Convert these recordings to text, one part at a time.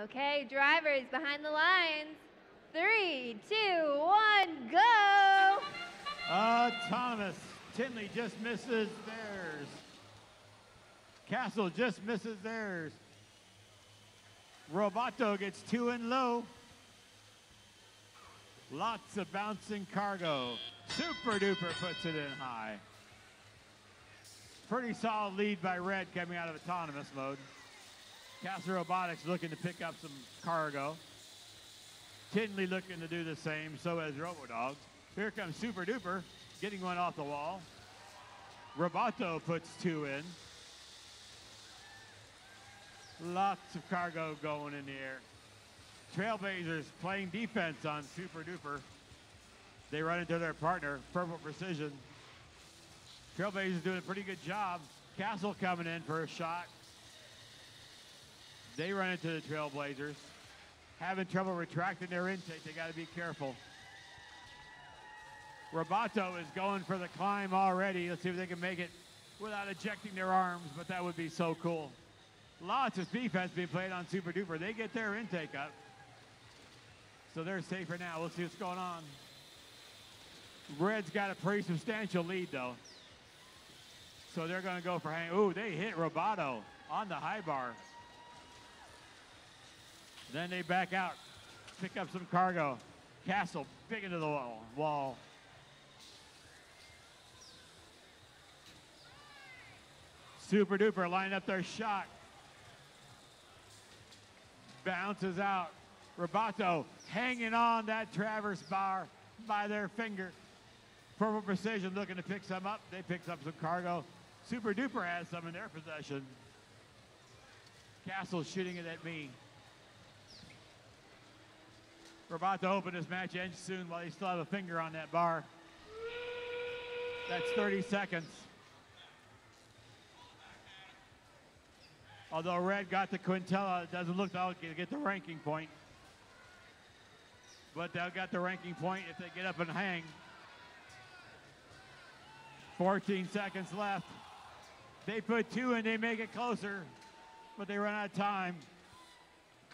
Okay, drivers behind the lines. Three, two, one, go! Autonomous. Tinley just misses theirs. Castle just misses theirs. Roboto gets two and low. Lots of bouncing cargo. Super duper puts it in high. Pretty solid lead by Red coming out of autonomous mode. Castle Robotics looking to pick up some cargo. Tinley looking to do the same, so as RoboDogs. Here comes Super Duper, getting one off the wall. Roboto puts two in. Lots of cargo going in the air. Trailblazers playing defense on Super Duper. They run into their partner, Purple Precision. Trailblazers doing a pretty good job. Castle coming in for a shot. They run into the Trailblazers. Having trouble retracting their intake. They got to be careful. Roboto is going for the climb already. Let's see if they can make it without ejecting their arms, but that would be so cool. Lots of defense being played on Super Duper. They get their intake up. So they're safer now. We'll see what's going on. Red's got a pretty substantial lead, though. So they're going to go for hang. Ooh, they hit Roboto on the high bar. Then they back out, pick up some cargo. Castle big into the wall. wall. Super duper line up their shot. Bounces out. Roboto hanging on that traverse bar by their finger. Purple Precision looking to pick some up. They picked up some cargo. Super Duper has some in their possession. Castle shooting it at me. We're about to open this match end soon while you still have a finger on that bar. That's 30 seconds. Although Red got the Quintella, it doesn't look like they'll get the ranking point. But they'll get the ranking point if they get up and hang. 14 seconds left. They put two and they make it closer, but they run out of time.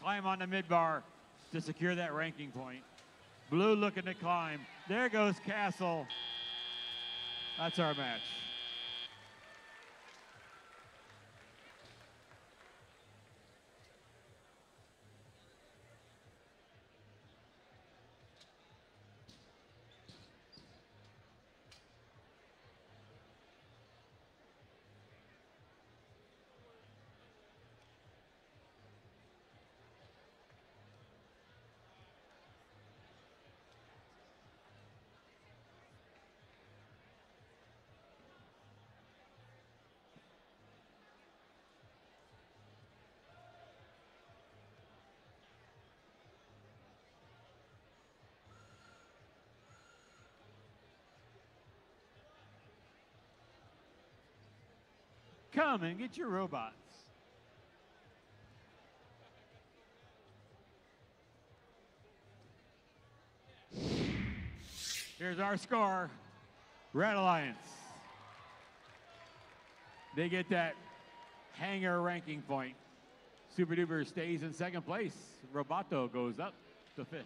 Climb on the mid bar to secure that ranking point. Blue looking to climb. There goes Castle. That's our match. Come and get your robots. Here's our score. Red Alliance. They get that hangar ranking point. Super Duper stays in second place. Roboto goes up to fifth.